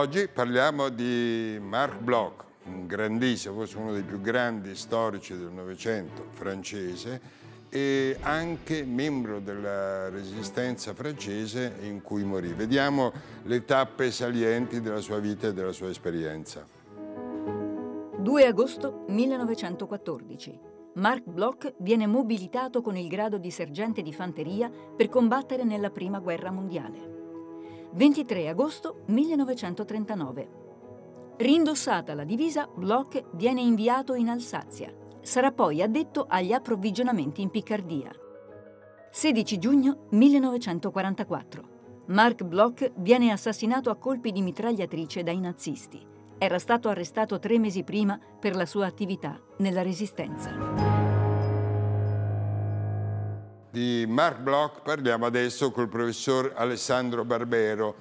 Oggi parliamo di Marc Bloch, un grandissimo, forse uno dei più grandi storici del Novecento francese e anche membro della resistenza francese in cui morì. Vediamo le tappe salienti della sua vita e della sua esperienza. 2 agosto 1914. Marc Bloch viene mobilitato con il grado di sergente di fanteria per combattere nella Prima Guerra Mondiale. 23 agosto 1939. Rindossata la divisa, Bloch viene inviato in Alsazia. Sarà poi addetto agli approvvigionamenti in Piccardia. 16 giugno 1944. Marc Bloch viene assassinato a colpi di mitragliatrice dai nazisti. Era stato arrestato tre mesi prima per la sua attività nella Resistenza. Di Marc Bloch parliamo adesso col professor Alessandro Barbero.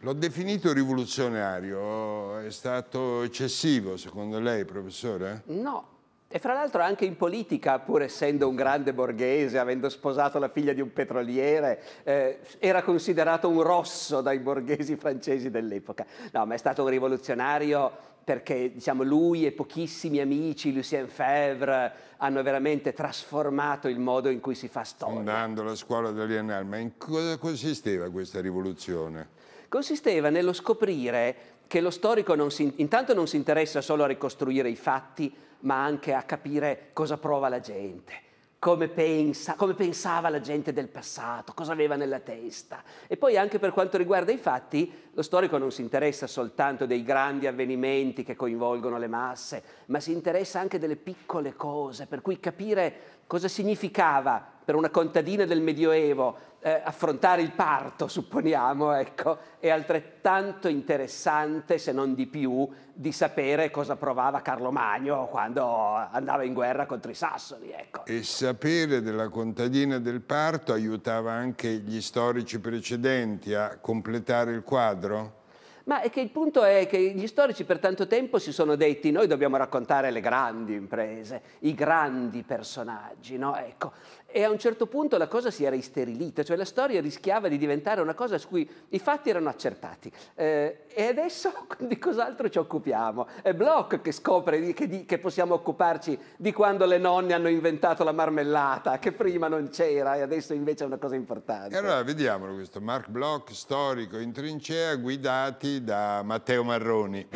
L'ho definito rivoluzionario, è stato eccessivo secondo lei, professore? No, e fra l'altro anche in politica, pur essendo un grande borghese, avendo sposato la figlia di un petroliere, eh, era considerato un rosso dai borghesi francesi dell'epoca. No, ma è stato un rivoluzionario perché diciamo, lui e pochissimi amici, Lucien Febvre, hanno veramente trasformato il modo in cui si fa storia. Andando alla scuola dell'INL, ma in cosa consisteva questa rivoluzione? Consisteva nello scoprire che lo storico non si, intanto non si interessa solo a ricostruire i fatti, ma anche a capire cosa prova la gente come, pensa, come pensava la gente del passato, cosa aveva nella testa. E poi anche per quanto riguarda i fatti, lo storico non si interessa soltanto dei grandi avvenimenti che coinvolgono le masse, ma si interessa anche delle piccole cose, per cui capire cosa significava per una contadina del Medioevo eh, affrontare il parto, supponiamo, ecco, è altrettanto interessante, se non di più, di sapere cosa provava Carlo Magno quando andava in guerra contro i Sassoni. Ecco. E sapere della contadina del parto aiutava anche gli storici precedenti a completare il quadro? Ma è che il punto è che gli storici per tanto tempo si sono detti noi dobbiamo raccontare le grandi imprese, i grandi personaggi, no? Ecco. E a un certo punto la cosa si era isterilita, cioè la storia rischiava di diventare una cosa su cui i fatti erano accertati. Eh, e adesso di cos'altro ci occupiamo? È Bloch che scopre che, di, che possiamo occuparci di quando le nonne hanno inventato la marmellata, che prima non c'era e adesso invece è una cosa importante. E allora vediamolo questo, Mark Bloch, storico in trincea, guidati da Matteo Marroni.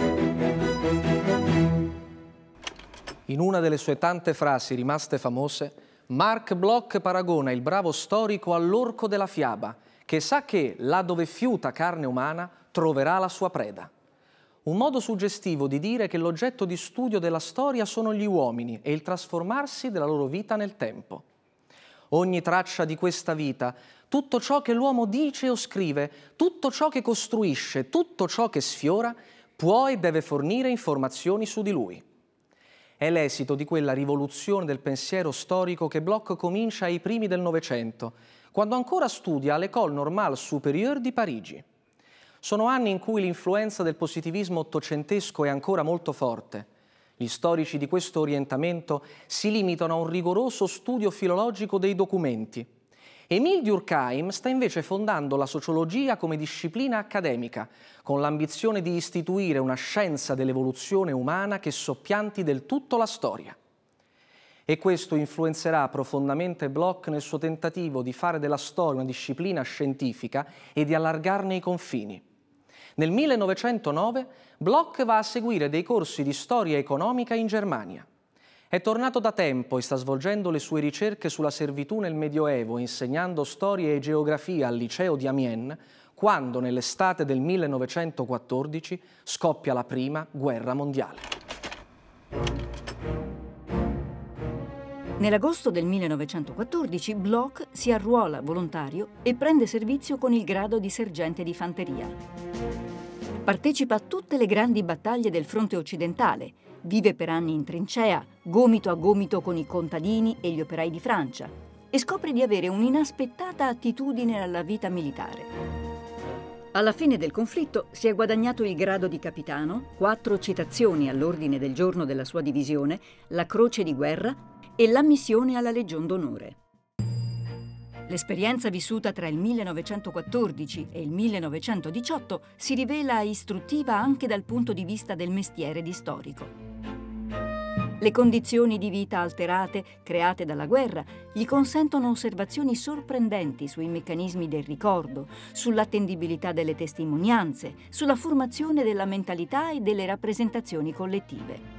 In una delle sue tante frasi rimaste famose, Mark Bloch paragona il bravo storico all'orco della fiaba, che sa che, là dove fiuta carne umana, troverà la sua preda. Un modo suggestivo di dire che l'oggetto di studio della storia sono gli uomini e il trasformarsi della loro vita nel tempo. Ogni traccia di questa vita, tutto ciò che l'uomo dice o scrive, tutto ciò che costruisce, tutto ciò che sfiora, può e deve fornire informazioni su di lui. È l'esito di quella rivoluzione del pensiero storico che Bloch comincia ai primi del Novecento, quando ancora studia all'École Normale Supérieure di Parigi. Sono anni in cui l'influenza del positivismo ottocentesco è ancora molto forte. Gli storici di questo orientamento si limitano a un rigoroso studio filologico dei documenti, Emile Durkheim sta invece fondando la sociologia come disciplina accademica, con l'ambizione di istituire una scienza dell'evoluzione umana che soppianti del tutto la storia. E questo influenzerà profondamente Bloch nel suo tentativo di fare della storia una disciplina scientifica e di allargarne i confini. Nel 1909 Bloch va a seguire dei corsi di storia economica in Germania. È tornato da tempo e sta svolgendo le sue ricerche sulla servitù nel Medioevo, insegnando storia e geografia al liceo di Amiens, quando nell'estate del 1914 scoppia la prima guerra mondiale. Nell'agosto del 1914 Bloch si arruola volontario e prende servizio con il grado di sergente di fanteria. Partecipa a tutte le grandi battaglie del fronte occidentale, Vive per anni in trincea, gomito a gomito con i contadini e gli operai di Francia e scopre di avere un'inaspettata attitudine alla vita militare. Alla fine del conflitto si è guadagnato il grado di capitano, quattro citazioni all'ordine del giorno della sua divisione, la croce di guerra e l'ammissione alla Legion d'Onore. L'esperienza vissuta tra il 1914 e il 1918 si rivela istruttiva anche dal punto di vista del mestiere di storico. Le condizioni di vita alterate create dalla guerra gli consentono osservazioni sorprendenti sui meccanismi del ricordo, sull'attendibilità delle testimonianze, sulla formazione della mentalità e delle rappresentazioni collettive.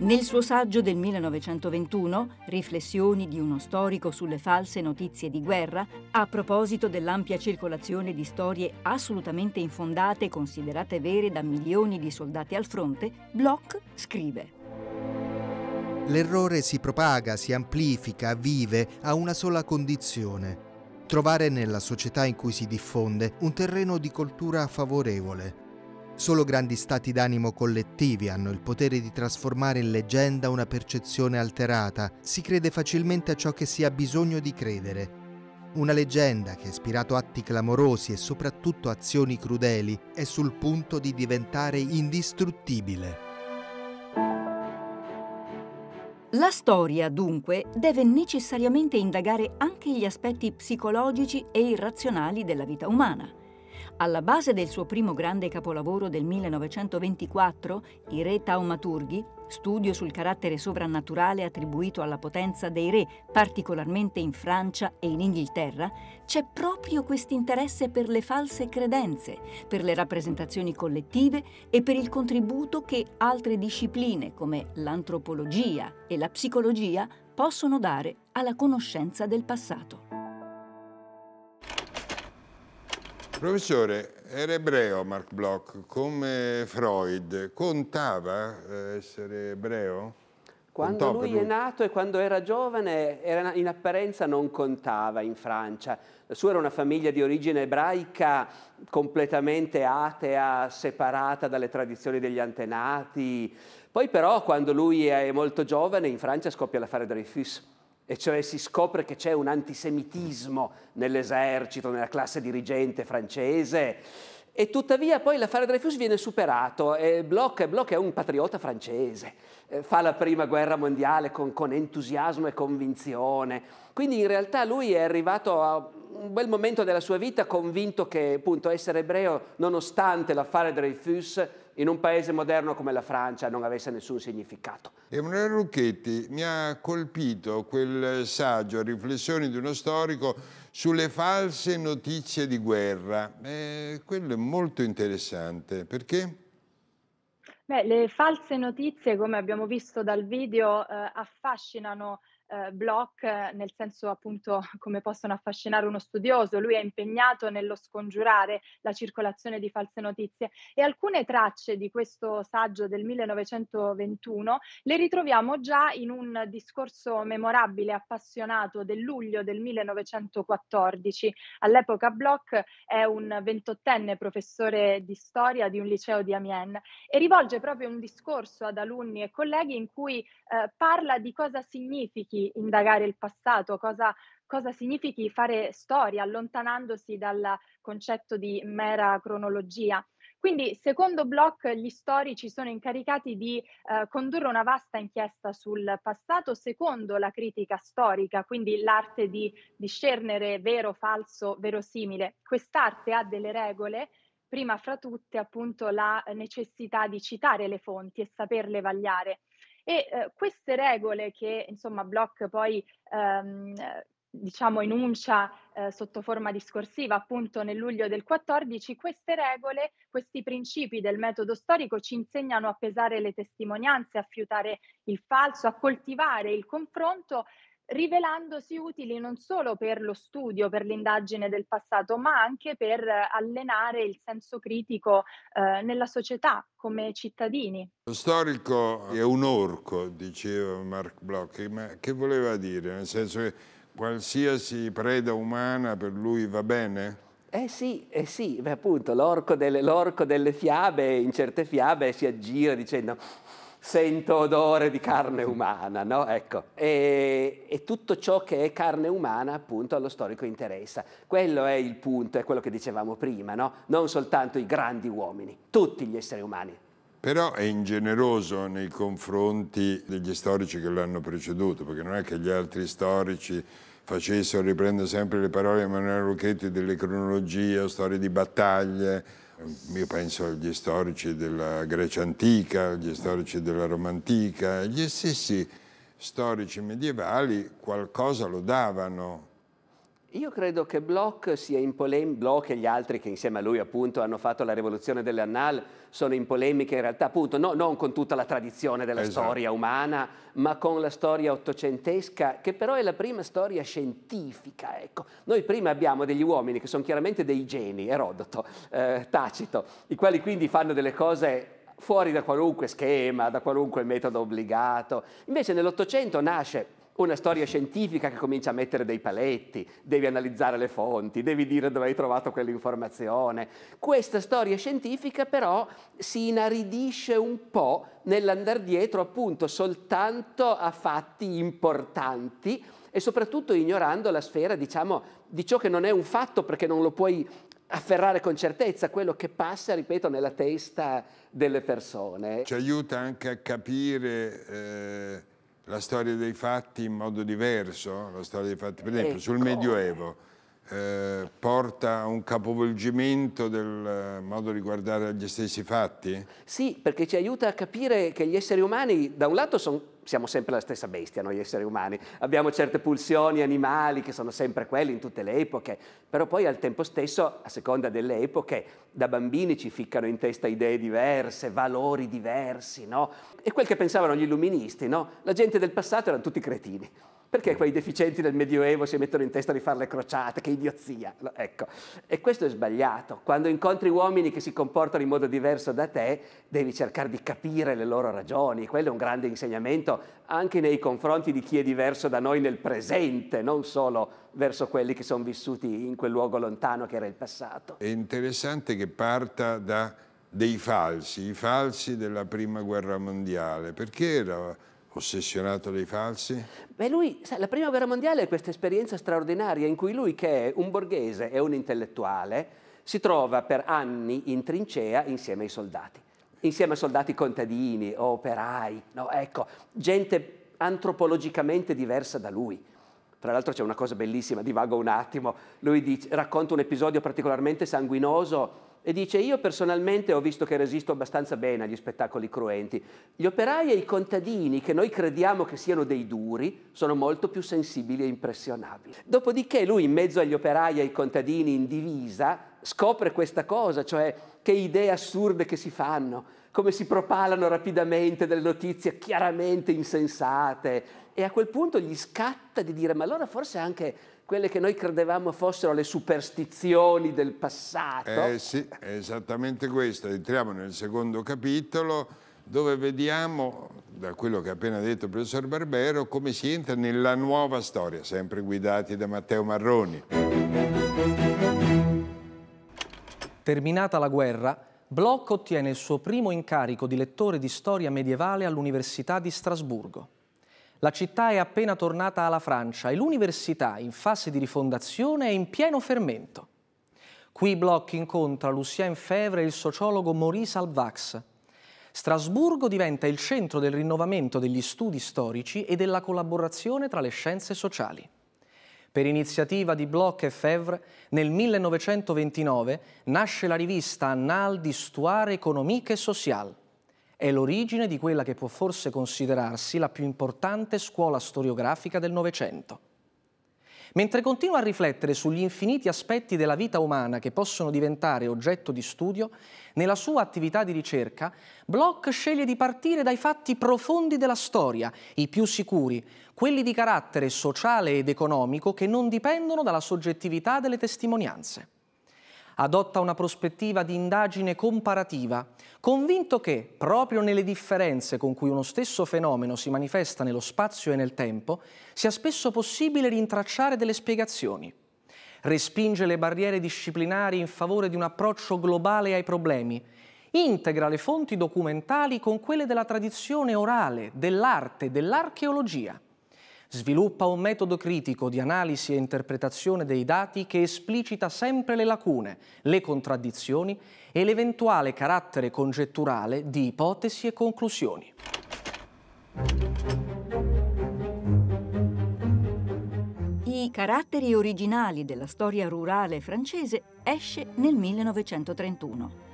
Nel suo saggio del 1921, Riflessioni di uno storico sulle false notizie di guerra, a proposito dell'ampia circolazione di storie assolutamente infondate e considerate vere da milioni di soldati al fronte, Bloch scrive L'errore si propaga, si amplifica, vive a una sola condizione. Trovare nella società in cui si diffonde un terreno di coltura favorevole. Solo grandi stati d'animo collettivi hanno il potere di trasformare in leggenda una percezione alterata. Si crede facilmente a ciò che si ha bisogno di credere. Una leggenda che ispirato atti clamorosi e soprattutto azioni crudeli è sul punto di diventare indistruttibile. La storia, dunque, deve necessariamente indagare anche gli aspetti psicologici e irrazionali della vita umana. Alla base del suo primo grande capolavoro del 1924, I Re Taumaturghi, studio sul carattere sovrannaturale attribuito alla potenza dei re, particolarmente in Francia e in Inghilterra, c'è proprio quest'interesse per le false credenze, per le rappresentazioni collettive e per il contributo che altre discipline come l'antropologia e la psicologia possono dare alla conoscenza del passato. Professore, era ebreo Mark Bloch, come Freud, contava eh, essere ebreo? Quando lui, lui, è nato e quando era giovane, era in apparenza non contava in Francia. La sua era una famiglia di origine ebraica completamente atea, separata dalle tradizioni degli antenati. Poi però, quando lui è molto giovane, in Francia scoppia l'affare Dreyfus e cioè si scopre che c'è un antisemitismo nell'esercito, nella classe dirigente francese, e tuttavia poi l'affare Dreyfus viene superato e Bloch, Bloch è un patriota francese, eh, fa la prima guerra mondiale con, con, entusiasmo e convinzione, quindi in realtà lui è arrivato a un bel momento della sua vita convinto che appunto essere ebreo, nonostante l'affare Dreyfus, in un paese moderno come la Francia non avesse nessun significato. Emanuele Rucchetti mi ha colpito quel saggio, Riflessioni di uno storico sulle false notizie di guerra. Eh, quello è molto interessante, perché? Beh, le false notizie, come abbiamo visto dal video, eh, affascinano eh, Bloch, nel senso appunto come possono affascinare uno studioso. Lui è impegnato nello scongiurare la circolazione di false notizie e alcune tracce di questo saggio del 1921 le ritroviamo già in un discorso memorabile, appassionato del luglio del 1914. All'epoca Bloch è un ventottenne professore di storia di un liceo di Amiens e rivolge proprio un discorso ad alunni e colleghi in cui eh, parla di cosa significhi significhi indagare il passato, cosa, cosa significhi fare storia, allontanandosi dal concetto di mera cronologia. Quindi, secondo Bloch, gli storici sono incaricati di eh, condurre una vasta inchiesta sul passato secondo la critica storica, quindi l'arte di discernere vero, falso, verosimile. Quest'arte ha delle regole, prima fra tutte appunto la necessità di citare le fonti e saperle vagliare. E eh, queste regole che insomma Bloch poi ehm, diciamo enuncia eh, sotto forma discorsiva appunto nel luglio del 14, queste regole, questi principi del metodo storico ci insegnano a pesare le testimonianze, a fiutare il falso, a coltivare il confronto rivelandosi utili non solo per lo studio, per l'indagine del passato, ma anche per allenare il senso critico eh, nella società come cittadini. Lo storico è un orco, diceva Mark Bloch, ma che voleva dire? Nel senso che qualsiasi preda umana per lui va bene? Eh sì, eh sì, beh, appunto l'orco delle, delle fiabe, in certe fiabe si aggira dicendo sento odore di carne umana, no? Ecco. E, e, tutto ciò che è carne umana, appunto, allo storico interessa. Quello è il punto, è quello che dicevamo prima, no? Non soltanto i grandi uomini, tutti gli esseri umani. Però è ingeneroso nei confronti degli storici che l'hanno preceduto, perché non è che gli altri storici facessero, riprendo sempre le parole di Emanuele Rocchetti, delle cronologie, storie di battaglie, io penso agli storici della Grecia antica, agli storici della Roma antica, gli stessi storici medievali qualcosa lo davano. Io credo che Bloch sia in polemica, Bloch e gli altri che insieme a lui appunto hanno fatto la rivoluzione delle Annales sono in polemica in realtà appunto no, non con tutta la tradizione della esatto. storia umana, ma con la storia ottocentesca, che però è la prima storia scientifica. Ecco. Noi prima abbiamo degli uomini che sono chiaramente dei geni, Erodoto, eh, Tacito, i quali quindi fanno delle cose fuori da qualunque schema, da qualunque metodo obbligato. Invece nell'Ottocento nasce una storia scientifica che comincia a mettere dei paletti, devi analizzare le fonti, devi dire dove hai trovato quell'informazione. Questa storia scientifica però si inaridisce un po' nell'andare dietro appunto soltanto a fatti importanti e soprattutto ignorando la sfera, diciamo, di ciò che non è un fatto perché non lo puoi afferrare con certezza, quello che passa, ripeto, nella testa delle persone. Ci aiuta anche a capire eh, la storia dei fatti in modo diverso, la storia dei fatti, per esempio, ecco. sul Medioevo. Eh, porta a un capovolgimento del modo di guardare gli stessi fatti? Sì, perché ci aiuta a capire che gli esseri umani, da un lato, sono siamo sempre la stessa bestia, noi esseri umani. Abbiamo certe pulsioni animali che sono sempre quelle in tutte le epoche, però poi al tempo stesso, a seconda delle epoche, da bambini ci ficcano in testa idee diverse, valori diversi, no? E quel che pensavano gli illuministi, no? La gente del passato erano tutti cretini. Perché quei deficienti del Medioevo si mettono in testa di fare le crociate? Che idiozia! Ecco. E questo è sbagliato. Quando incontri uomini che si comportano in modo diverso da te, devi cercare di capire le loro ragioni. Quello è un grande insegnamento anche nei confronti di chi è diverso da noi nel presente, non solo verso quelli che sono vissuti in quel luogo lontano che era il passato. È interessante che parta da dei falsi, i falsi della prima guerra mondiale, perché era ossessionato dei falsi? Beh, lui, sai, la prima guerra mondiale è questa esperienza straordinaria in cui lui, che è un borghese e un intellettuale, si trova per anni in trincea insieme ai soldati, insieme a soldati contadini operai, no? ecco, gente antropologicamente diversa da lui. Tra l'altro c'è una cosa bellissima, divago un attimo, lui dice, racconta un episodio particolarmente sanguinoso e dice io personalmente ho visto che resisto abbastanza bene agli spettacoli cruenti. Gli operai e i contadini, che noi crediamo che siano dei duri, sono molto più sensibili e impressionabili. Dopodiché lui in mezzo agli operai e ai contadini in divisa scopre questa cosa, cioè che idee assurde che si fanno, come si propalano rapidamente delle notizie chiaramente insensate e a quel punto gli scatta di dire ma allora forse anche quelle che noi credevamo fossero le superstizioni del passato. Eh sì, è esattamente questo. Entriamo nel secondo capitolo dove vediamo, da quello che ha appena detto il professor Barbero, come si entra nella nuova storia, sempre guidati da Matteo Marroni. Terminata la guerra, Bloch ottiene il suo primo incarico di lettore di storia medievale all'Università di Strasburgo. La città è appena tornata alla Francia e l'università, in fase di rifondazione, è in pieno fermento. Qui Bloch incontra Lucien Fevre e il sociologo Maurice Alvax. Strasburgo diventa il centro del rinnovamento degli studi storici e della collaborazione tra le scienze sociali. Per iniziativa di Bloch e Fevre, nel 1929 nasce la rivista Annales d'Histoire économique et sociale, è l'origine di quella che può forse considerarsi la più importante scuola storiografica del Novecento. Mentre continua a riflettere sugli infiniti aspetti della vita umana che possono diventare oggetto di studio, nella sua attività di ricerca, Bloch sceglie di partire dai fatti profondi della storia, i più sicuri, quelli di carattere sociale ed economico che non dipendono dalla soggettività delle testimonianze adotta una prospettiva di indagine comparativa, convinto che, proprio nelle differenze con cui uno stesso fenomeno si manifesta nello spazio e nel tempo, sia spesso possibile rintracciare delle spiegazioni. Respinge le barriere disciplinari in favore di un approccio globale ai problemi, integra le fonti documentali con quelle della tradizione orale, dell'arte, dell'archeologia Sviluppa un metodo critico di analisi e interpretazione dei dati che esplicita sempre le lacune, le contraddizioni e l'eventuale carattere congetturale di ipotesi e conclusioni. I caratteri originali della storia rurale francese esce nel 1931.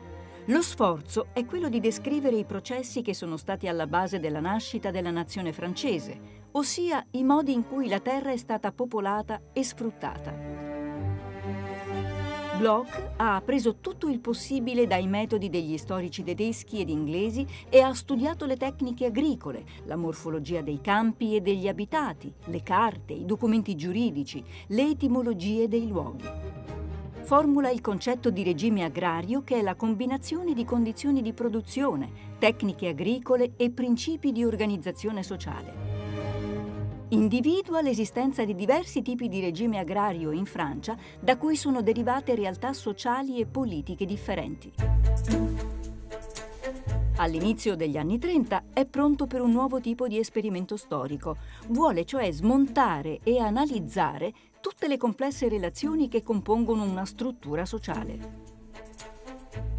Lo sforzo è quello di descrivere i processi che sono stati alla base della nascita della nazione francese, ossia i modi in cui la terra è stata popolata e sfruttata. Bloch ha preso tutto il possibile dai metodi degli storici tedeschi ed inglesi e ha studiato le tecniche agricole, la morfologia dei campi e degli abitati, le carte, i documenti giuridici, le etimologie dei luoghi. Formula il concetto di regime agrario che è la combinazione di condizioni di produzione, tecniche agricole e principi di organizzazione sociale individua l'esistenza di diversi tipi di regime agrario in Francia da cui sono derivate realtà sociali e politiche differenti. All'inizio degli anni 30 è pronto per un nuovo tipo di esperimento storico. Vuole cioè smontare e analizzare tutte le complesse relazioni che compongono una struttura sociale.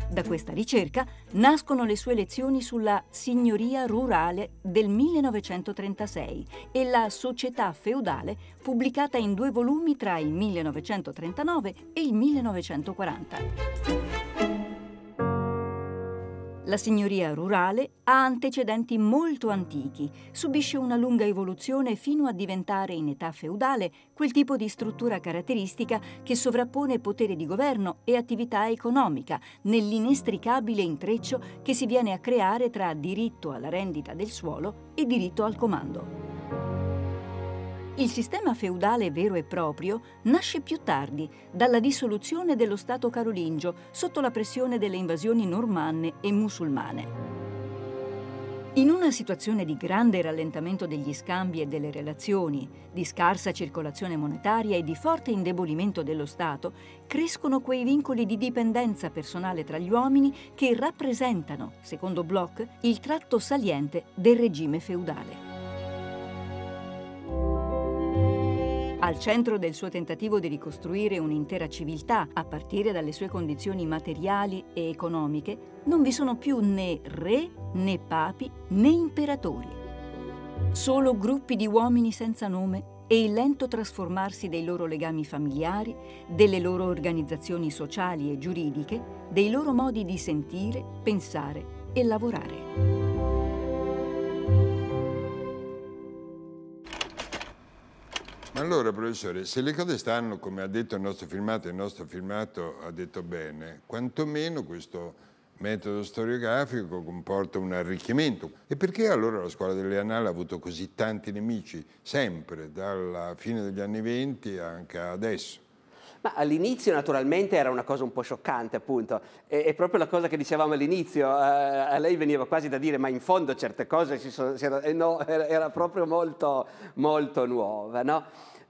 Da questa ricerca nascono le sue lezioni sulla signoria rurale del 1936 e la società feudale pubblicata in due volumi tra il 1939 e il 1940. La signoria rurale ha antecedenti molto antichi, subisce una lunga evoluzione fino a diventare in età feudale quel tipo di struttura caratteristica che sovrappone potere di governo e attività economica nell'inestricabile intreccio che si viene a creare tra diritto alla rendita del suolo e diritto al comando. Il sistema feudale vero e proprio nasce più tardi, dalla dissoluzione dello Stato carolingio, sotto la pressione delle invasioni normanne e musulmane. In una situazione di grande rallentamento degli scambi e delle relazioni, di scarsa circolazione monetaria e di forte indebolimento dello Stato, crescono quei vincoli di dipendenza personale tra gli uomini che rappresentano, secondo Bloch, il tratto saliente del regime feudale. Al centro del suo tentativo di ricostruire un'intera civiltà a partire dalle sue condizioni materiali e economiche, non vi sono più né re, né papi, né imperatori. Solo gruppi di uomini senza nome e il lento trasformarsi dei loro legami familiari, delle loro organizzazioni sociali e giuridiche, dei loro modi di sentire, pensare e lavorare. Ma allora, professore, se le cose stanno come ha detto il nostro filmato, e il nostro filmato ha detto bene, quantomeno questo metodo storiografico comporta un arricchimento. E perché allora la scuola delle Annale ha avuto così tanti nemici, sempre, dalla fine degli anni venti anche adesso? Ma all'inizio naturalmente era una cosa un po' scioccante, appunto, è, è proprio la cosa che dicevamo all'inizio, uh, a lei veniva quasi da dire ma in fondo certe cose si sono, si era, eh, no, era, era, proprio molto, molto nuova, no?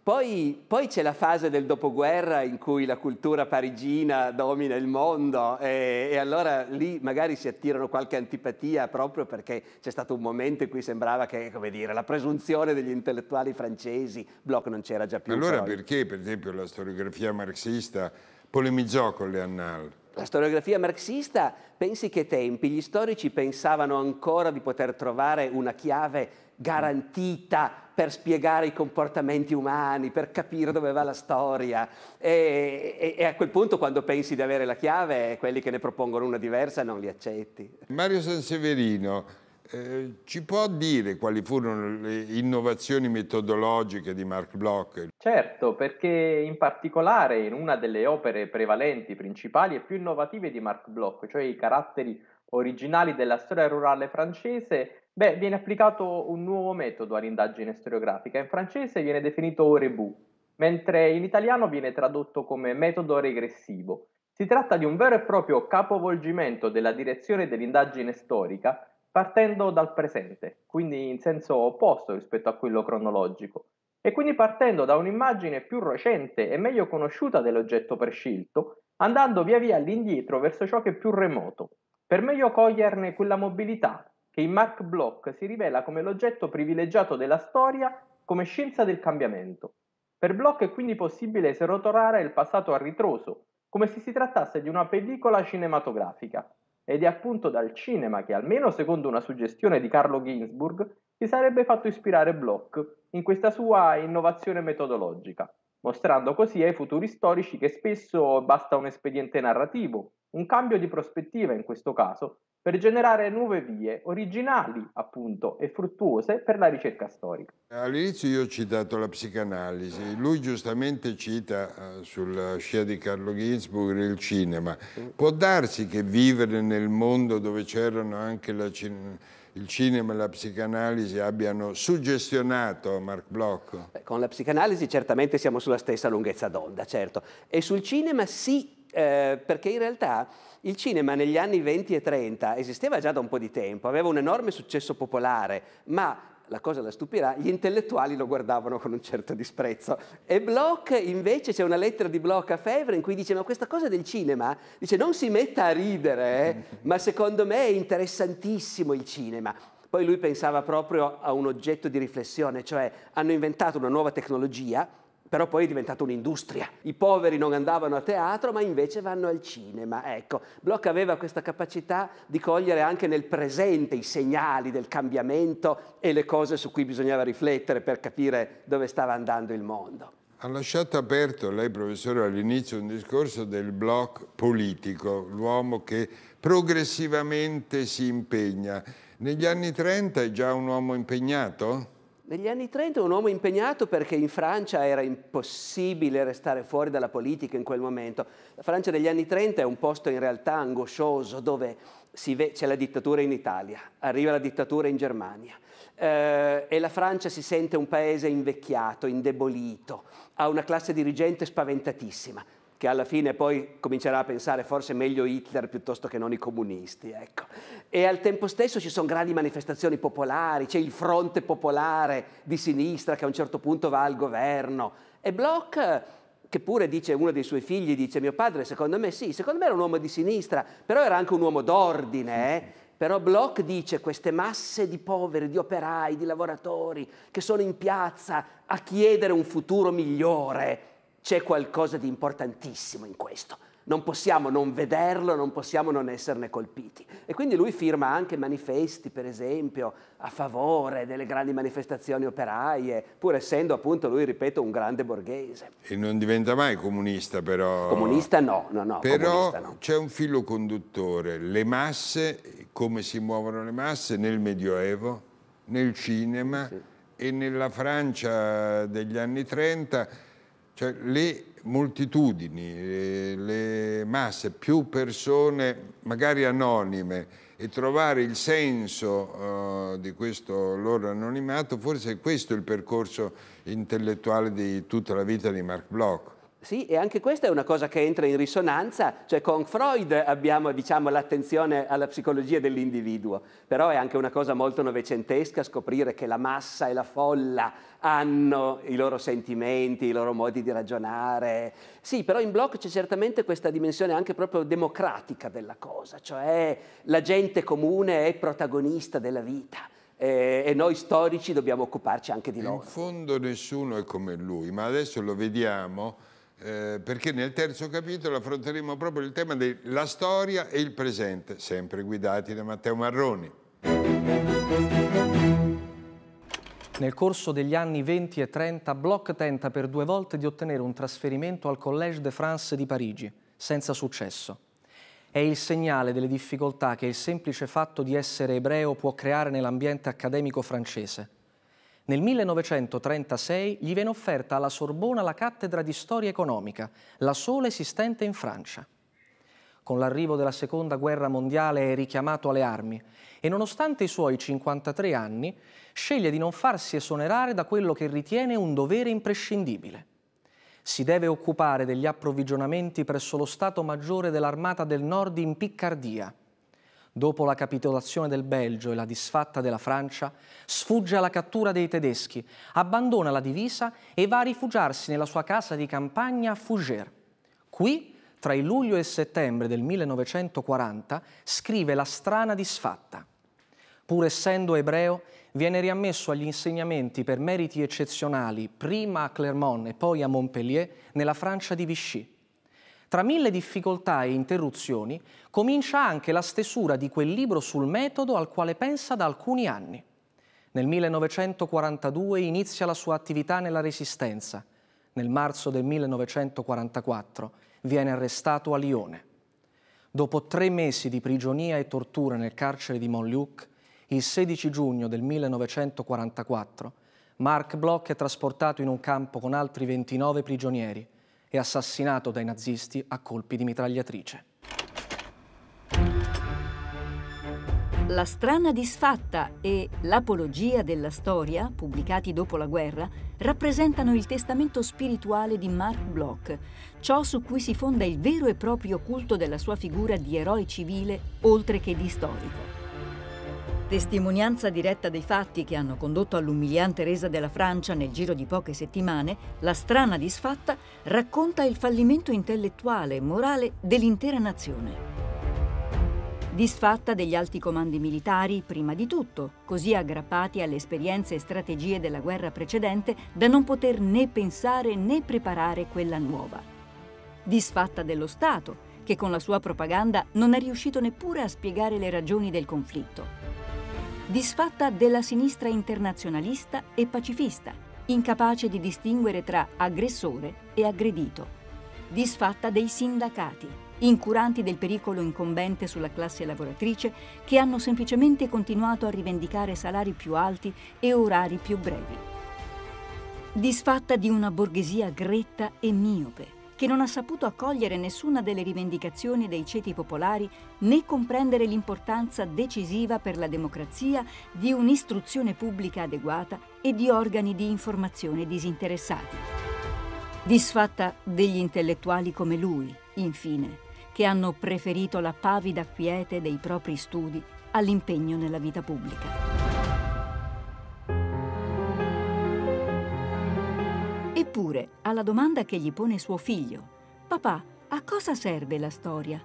Poi, poi, c'è la fase del dopoguerra in cui la cultura parigina domina il mondo e, e, allora lì magari si attirano qualche antipatia proprio perché c'è stato un momento in cui sembrava che, come dire, la presunzione degli intellettuali francesi, Bloch non c'era già più. Allora poi. perché, per esempio, la storiografia marxista polemizzò con le Annales? La storiografia marxista, pensi che tempi, gli storici pensavano ancora di poter trovare una chiave garantita per spiegare i comportamenti umani, per capire dove va la storia. E, e, e, a quel punto, quando pensi di avere la chiave, quelli che ne propongono una diversa non li accetti. Mario Sanseverino, eh, ci può dire quali furono le innovazioni metodologiche di Mark Bloch? Certo, perché in particolare in una delle opere prevalenti, principali e più innovative di Mark Bloch, cioè i caratteri originali della storia rurale francese, Beh, viene applicato un nuovo metodo all'indagine storiografica. In francese viene definito rebut, mentre in italiano viene tradotto come metodo regressivo. Si tratta di un vero e proprio capovolgimento della direzione dell'indagine storica partendo dal presente, quindi in senso opposto rispetto a quello cronologico, e quindi partendo da un'immagine più recente e meglio conosciuta dell'oggetto prescelto, andando via via all'indietro verso ciò che è più remoto, per meglio coglierne quella mobilità che in Mark Bloch si rivela come l'oggetto privilegiato della storia come scienza del cambiamento. Per Bloch è quindi possibile serotolare il passato a ritroso, come se si trattasse di una pellicola cinematografica. Ed è appunto dal cinema che, almeno secondo una suggestione di Carlo Ginzburg, si sarebbe fatto ispirare Bloch in questa sua innovazione metodologica. mostrando così ai futuri storici che spesso basta un espediente narrativo, un cambio di prospettiva in questo caso, per generare nuove vie, originali appunto e fruttuose per la ricerca storica. All'inizio io ho citato la psicanalisi, lui giustamente cita uh, sulla scia di Carlo Ginzburg il cinema. Può darsi che vivere nel mondo dove c'erano anche la, il cinema e la psicanalisi abbiano suggestionato Mark Bloch? Con la psicanalisi certamente siamo sulla stessa lunghezza d'onda, certo. E sul cinema sì, eh, perché in realtà il cinema negli anni 20 e 30 esisteva già da un po' di tempo, aveva un enorme successo popolare, ma la cosa la stupirà, gli intellettuali lo guardavano con un certo disprezzo. E Bloch, invece, c'è una lettera di Bloch a Fevre in cui dice: Ma questa cosa del cinema, dice, non si metta a ridere, eh, ma secondo me è interessantissimo il cinema. Poi lui pensava proprio a un oggetto di riflessione, cioè hanno inventato una nuova tecnologia però poi è diventata un'industria. I poveri non andavano a teatro, ma invece vanno al cinema. Ecco, Bloch aveva questa capacità di cogliere anche nel presente i segnali del cambiamento e le cose su cui bisognava riflettere per capire dove stava andando il mondo. Ha lasciato aperto lei, professore, all'inizio un discorso del Bloch politico, l'uomo che progressivamente si impegna. Negli anni 30 è già un uomo impegnato? Negli anni 30 un uomo impegnato perché in Francia era impossibile restare fuori dalla politica in quel momento. La Francia degli anni 30 è un posto in realtà angoscioso dove c'è la dittatura in Italia, arriva la dittatura in Germania eh, e la Francia si sente un paese invecchiato, indebolito, ha una classe dirigente spaventatissima che alla fine poi comincerà a pensare forse meglio Hitler piuttosto che non i comunisti. Ecco. E al tempo stesso ci sono grandi manifestazioni popolari, c'è il fronte popolare di sinistra che a un certo punto va al governo. E Bloch, che pure dice, uno dei suoi figli dice, mio padre secondo me sì, secondo me era un uomo di sinistra, però era anche un uomo d'ordine. Eh? Però Bloch dice queste masse di poveri, di operai, di lavoratori che sono in piazza a chiedere un futuro migliore c'è qualcosa di importantissimo in questo. Non possiamo non vederlo, non possiamo non esserne colpiti. E quindi lui firma anche manifesti, per esempio, a favore delle grandi manifestazioni operaie, pur essendo appunto lui, ripeto, un grande borghese. E non diventa mai comunista però. Comunista no, no, no. Però no. c'è un filo conduttore, le masse, come si muovono le masse nel Medioevo, nel cinema sì. e nella Francia degli anni 30 cioè le moltitudini, le, le masse, più persone magari anonime e trovare il senso uh, di questo loro anonimato, forse è questo il percorso intellettuale di tutta la vita di Mark Bloch. Sì, e anche questa è una cosa che entra in risonanza, cioè con Freud abbiamo diciamo, l'attenzione alla psicologia dell'individuo, però è anche una cosa molto novecentesca scoprire che la massa e la folla hanno i loro sentimenti, i loro modi di ragionare. Sì, però in Bloch c'è certamente questa dimensione anche proprio democratica della cosa, cioè la gente comune è protagonista della vita. e noi storici dobbiamo occuparci anche di loro. In fondo nessuno è come lui, ma adesso lo vediamo eh, perché nel terzo capitolo affronteremo proprio il tema della storia e il presente, sempre guidati da Matteo Marroni. Nel corso degli anni 20 e 30 Bloch tenta per due volte di ottenere un trasferimento al Collège de France di Parigi, senza successo. È il segnale delle difficoltà che il semplice fatto di essere ebreo può creare nell'ambiente accademico francese nel 1936 gli viene offerta alla Sorbona la cattedra di storia economica, la sola esistente in Francia. Con l'arrivo della Seconda Guerra Mondiale è richiamato alle armi e nonostante i suoi 53 anni sceglie di non farsi esonerare da quello che ritiene un dovere imprescindibile. Si deve occupare degli approvvigionamenti presso lo Stato Maggiore dell'Armata del Nord in Piccardia dopo la capitolazione del Belgio e la disfatta della Francia, sfugge alla cattura dei tedeschi, abbandona la divisa e va a rifugiarsi nella sua casa di campagna a Fougères. Qui, tra il luglio e il settembre del 1940, scrive La strana disfatta. Pur essendo ebreo, viene riammesso agli insegnamenti per meriti eccezionali prima a Clermont e poi a Montpellier nella Francia di Vichy. Tra mille difficoltà e interruzioni comincia anche la stesura di quel libro sul metodo al quale pensa da alcuni anni. Nel 1942 inizia la sua attività nella Resistenza. nel marzo del 1944, viene arrestato a Lione. Dopo tre mesi di prigionia e tortura nel carcere di Montluc, il 16 giugno del 1944, Mark Bloch è trasportato in un campo con altri 29 prigionieri e assassinato dai nazisti a colpi di mitragliatrice. La strana disfatta e L'apologia della storia, pubblicati dopo la guerra, rappresentano il testamento spirituale di Mark Bloch, ciò su cui si fonda il vero e proprio culto della sua figura di eroe civile, oltre che di storico. Testimonianza diretta dei fatti che hanno condotto all'umiliante resa della Francia nel giro di poche settimane, la strana disfatta racconta il fallimento intellettuale e morale dell'intera nazione disfatta degli alti comandi militari prima di tutto, così aggrappati alle esperienze e strategie della guerra precedente da non poter né pensare né preparare quella nuova. Disfatta dello Stato, che con la sua propaganda non è riuscito neppure a spiegare le ragioni del conflitto. Disfatta della sinistra internazionalista e pacifista, incapace di distinguere tra aggressore e aggredito. Disfatta dei sindacati, incuranti del pericolo incombente sulla classe lavoratrice che hanno semplicemente continuato a rivendicare salari più alti e orari più brevi. Disfatta di una borghesia gretta e miope, che non ha saputo accogliere nessuna delle rivendicazioni dei ceti popolari né comprendere l'importanza decisiva per la democrazia di un'istruzione pubblica adeguata e di organi di informazione disinteressati. Disfatta degli intellettuali come lui, infine, che hanno preferito la pavida quiete dei propri studi all'impegno nella vita pubblica. Eppure, alla domanda che gli pone suo figlio, Papà, a cosa serve la storia?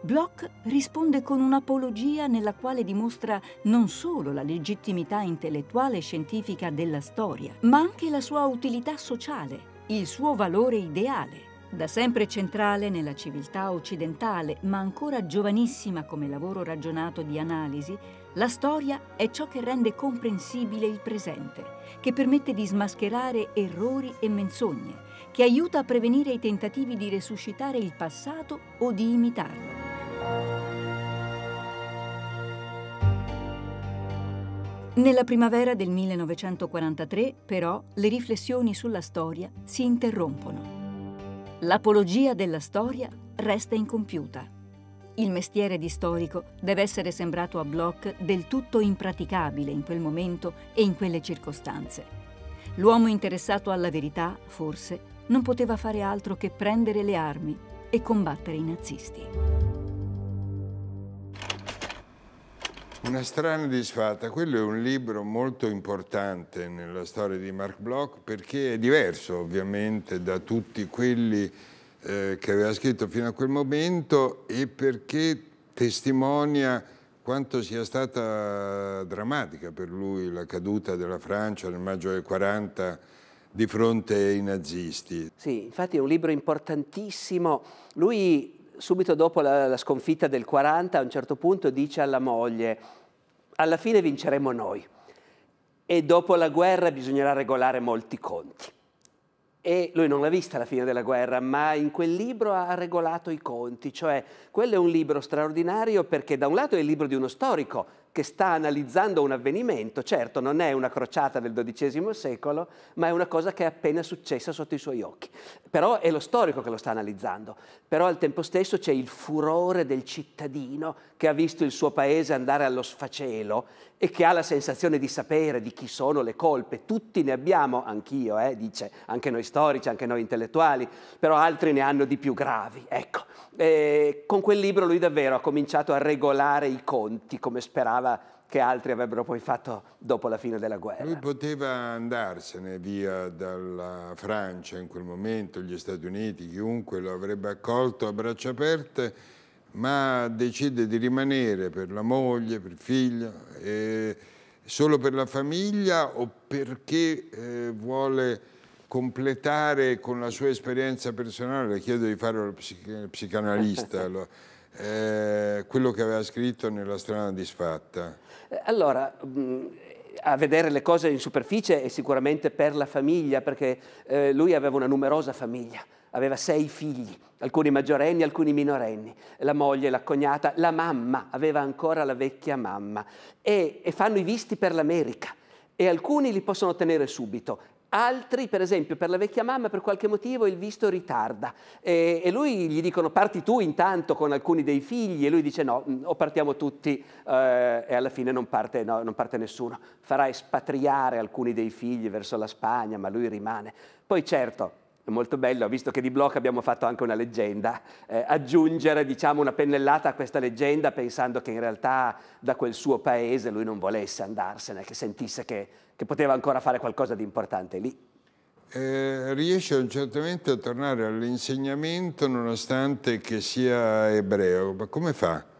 Bloch risponde con un'apologia nella quale dimostra non solo la legittimità intellettuale e scientifica della storia, ma anche la sua utilità sociale, il suo valore ideale. Da sempre centrale nella civiltà occidentale, ma ancora giovanissima come lavoro ragionato di analisi, la storia è ciò che rende comprensibile il presente, che permette di smascherare errori e menzogne, che aiuta a prevenire i tentativi di resuscitare il passato o di imitarlo. Nella primavera del 1943, però, le riflessioni sulla storia si interrompono. L'apologia della storia resta incompiuta. Il mestiere di storico deve essere sembrato a Bloch del tutto impraticabile in quel momento e in quelle circostanze. L'uomo interessato alla verità, forse, non poteva fare altro che prendere le armi e combattere i nazisti. Una strana disfatta, quello è un libro molto importante nella storia di Mark Bloch perché è diverso ovviamente da tutti quelli eh, che aveva scritto fino a quel momento e perché testimonia quanto sia stata drammatica per lui la caduta della Francia nel maggio del 40 di fronte ai nazisti. Sì, infatti è un libro importantissimo. Lui subito dopo la, la, sconfitta del 40, a un certo punto dice alla moglie, alla fine vinceremo noi e dopo la guerra bisognerà regolare molti conti. E lui non l'ha vista la fine della guerra, ma in quel libro ha regolato i conti, cioè quello è un libro straordinario perché da un lato è il libro di uno storico, che sta analizzando un avvenimento, certo non è una crociata del XII secolo, ma è una cosa che è appena successa sotto i suoi occhi. Però è lo storico che lo sta analizzando, però al tempo stesso c'è il furore del cittadino che ha visto il suo paese andare allo sfacelo e che ha la sensazione di sapere di chi sono le colpe. Tutti ne abbiamo, anch'io, eh, dice, anche noi storici, anche noi intellettuali, però altri ne hanno di più gravi. Ecco, e con quel libro lui davvero ha cominciato a regolare i conti come sperava che altri avrebbero poi fatto dopo la fine della guerra. Lui poteva andarsene via dalla Francia in quel momento, gli Stati Uniti, chiunque lo avrebbe accolto a braccia aperte, ma decide di rimanere per la moglie, per il figlio, solo per la famiglia o perché eh, vuole completare con la sua esperienza personale, le chiedo di fare lo psic psicanalista, eh, quello che aveva scritto nella strana disfatta. Eh, allora, mh, a vedere le cose in superficie è sicuramente per la famiglia, perché eh, lui aveva una numerosa famiglia, aveva sei figli, alcuni maggiorenni, alcuni minorenni, la moglie, la cognata, la mamma, aveva ancora la vecchia mamma, e, e fanno i visti per l'America. E alcuni li possono ottenere subito, Altri, per esempio, per la vecchia mamma per qualche motivo il visto ritarda e, e, lui gli dicono parti tu intanto con alcuni dei figli e lui dice no, mm, o partiamo tutti eh, e alla fine non parte, no, non parte nessuno. Farà espatriare alcuni dei figli verso la Spagna, ma lui rimane. Poi certo, molto bello, visto che di Bloch abbiamo fatto anche una leggenda, eh, aggiungere diciamo, una pennellata a questa leggenda pensando che in realtà da quel suo paese lui non volesse andarsene, che sentisse che che poteva ancora fare qualcosa di importante lì. Eh, riesce momento a tornare all'insegnamento nonostante che sia ebreo, ma come fa?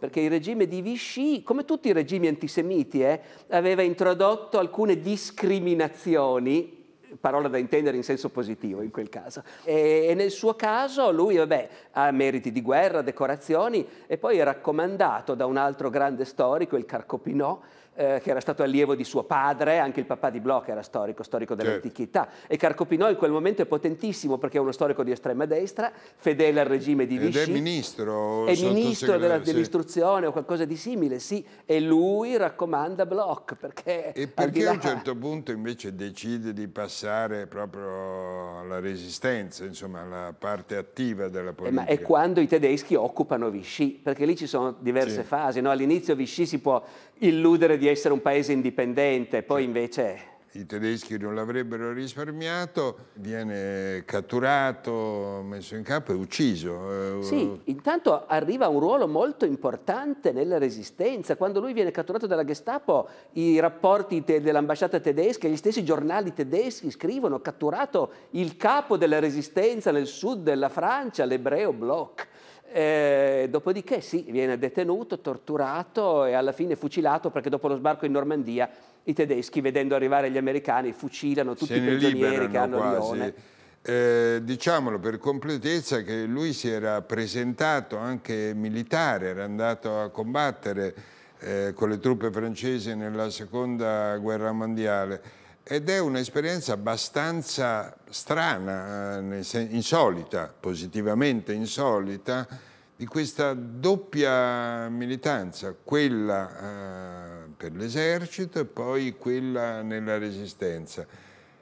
perché il regime di Vichy, come tutti i regimi antisemiti, eh, aveva introdotto alcune discriminazioni parola da intendere in senso positivo in quel caso. E, e, nel suo caso lui vabbè, ha meriti di guerra, decorazioni e poi è raccomandato da un altro grande storico, il Carcopinot, eh, che era stato allievo di suo padre, anche il papà di Bloch era storico, storico dell'antichità. Certo. E Carcopino in quel momento è potentissimo perché è uno storico di estrema destra, fedele al regime di Vichy. Ed è ministro. È ministro della, sì. dell'istruzione o qualcosa di simile, sì. E lui raccomanda Bloch perché... E perché a un certo punto invece decide di passare proprio alla resistenza, insomma alla parte attiva della politica? Eh, ma è quando i tedeschi occupano Vichy, perché lì ci sono diverse sì. fasi. No? All'inizio Vichy si può illudere di essere un paese indipendente, poi invece... I tedeschi non l'avrebbero risparmiato, viene catturato, messo in campo e ucciso. Eh, sì, intanto arriva un ruolo molto importante nella resistenza. Quando lui viene catturato dalla Gestapo, i rapporti te dell'ambasciata tedesca, gli stessi giornali tedeschi scrivono catturato il capo della resistenza nel sud della Francia, l'ebreo Bloch. Eh, dopodiché sì, viene detenuto, torturato e alla fine fucilato perché dopo lo sbarco in Normandia i tedeschi, vedendo arrivare gli americani, fucilano tutti i prigionieri che hanno quasi. Lione. Eh, diciamolo per completezza che lui si era presentato anche militare, era andato a combattere eh, con le truppe francesi nella seconda guerra mondiale ed è un'esperienza abbastanza strana, eh, insolita, positivamente insolita, di questa doppia militanza, quella eh, per l'esercito e poi quella nella resistenza.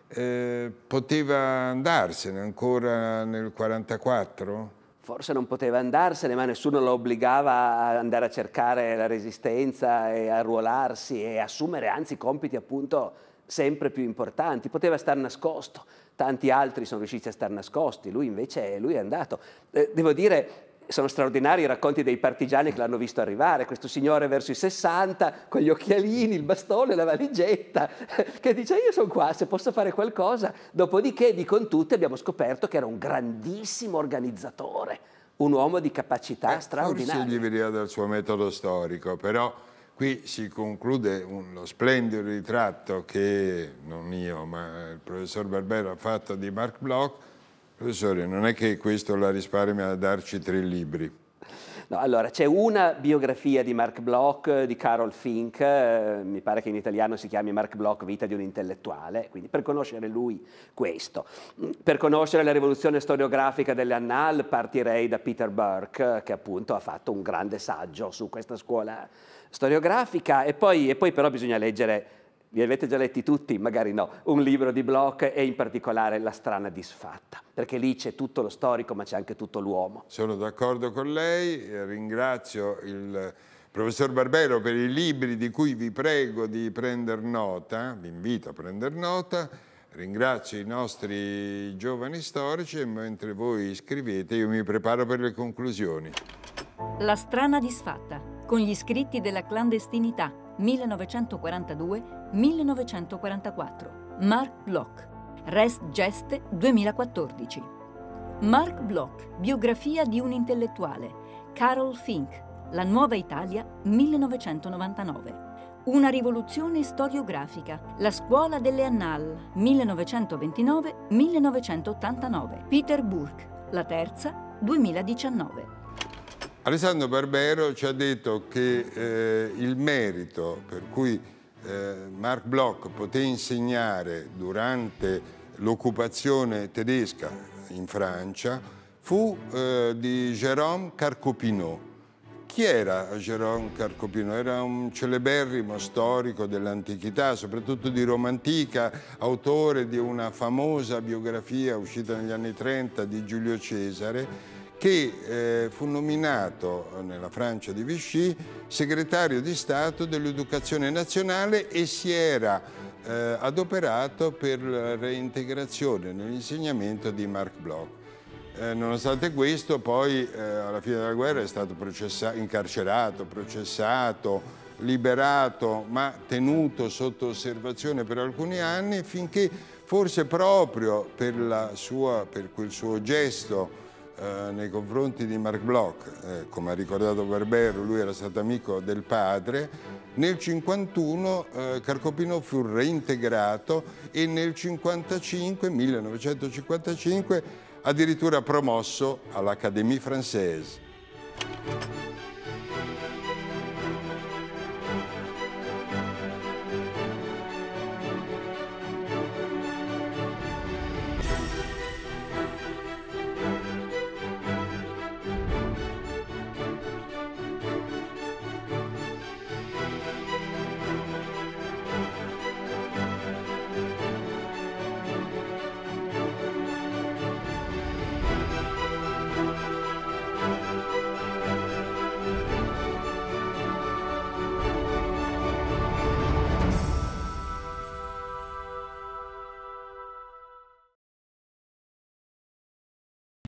Eh, poteva andarsene ancora nel 1944? Forse non poteva andarsene, ma nessuno lo obbligava ad andare a cercare la resistenza e a ruolarsi e assumere anzi compiti appunto sempre più importanti, poteva star nascosto, tanti altri sono riusciti a star nascosti, lui invece lui è andato. Eh, devo dire, sono straordinari i racconti dei partigiani che l'hanno visto arrivare, questo signore verso i 60 con gli occhialini, il bastone, la valigetta, che dice io sono qua se posso fare qualcosa, dopodiché di con tutti abbiamo scoperto che era un grandissimo organizzatore, un uomo di capacità eh, straordinaria. Forse gli veniva dal suo metodo storico, però Qui si conclude uno splendido ritratto che non io ma il professor Barbero ha fatto di Mark Bloch. Professore, non è che questo la risparmia a darci tre libri. No, allora, c'è una biografia di Mark Bloch, di Carol Fink, eh, mi pare che in italiano si chiami Mark Bloch, Vita di un intellettuale, quindi per conoscere lui questo. Per conoscere la rivoluzione storiografica delle Annales partirei da Peter Burke, che appunto ha fatto un grande saggio su questa scuola storiografica e poi, e poi però bisogna leggere, li avete già letti tutti, magari no, un libro di Bloch e in particolare La strana disfatta, perché lì c'è tutto lo storico ma c'è anche tutto l'uomo. Sono d'accordo con lei, ringrazio il professor Barbero per i libri di cui vi prego di prendere nota, vi invito a prendere nota, ringrazio i nostri giovani storici e mentre voi scrivete io mi preparo per le conclusioni. La strana disfatta con gli scritti della clandestinità 1942-1944. Mark Bloch. Rest Geste 2014. Mark Bloch, biografia di un intellettuale. Carol Fink, La nuova Italia 1999. Una rivoluzione storiografica. La scuola delle Annales 1929-1989. Peter Burke. La terza 2019. Alessandro Barbero ci ha detto che eh, il merito per cui eh, Marc Bloch poté insegnare durante l'occupazione tedesca in Francia fu eh, di Jérôme Carcopinot. Chi era Jérôme Carcopinot? Era un celeberrimo storico dell'antichità, soprattutto di Roma antica, autore di una famosa biografia uscita negli anni 30 di Giulio Cesare, che eh, fu nominato nella Francia di Vichy segretario di Stato dell'Educazione Nazionale e si era eh, adoperato per la reintegrazione nell'insegnamento di Marc Bloch. Eh, nonostante questo, poi eh, alla fine della guerra è stato processa incarcerato, processato, liberato, ma tenuto sotto osservazione per alcuni anni finché forse proprio per, sua, per quel suo gesto eh, nei confronti di Marc Bloch, eh, come ha ricordato Barbero, lui era stato amico del padre, nel 1951 eh, Carcopino fu reintegrato e nel 55, 1955 addirittura promosso all'Académie Française.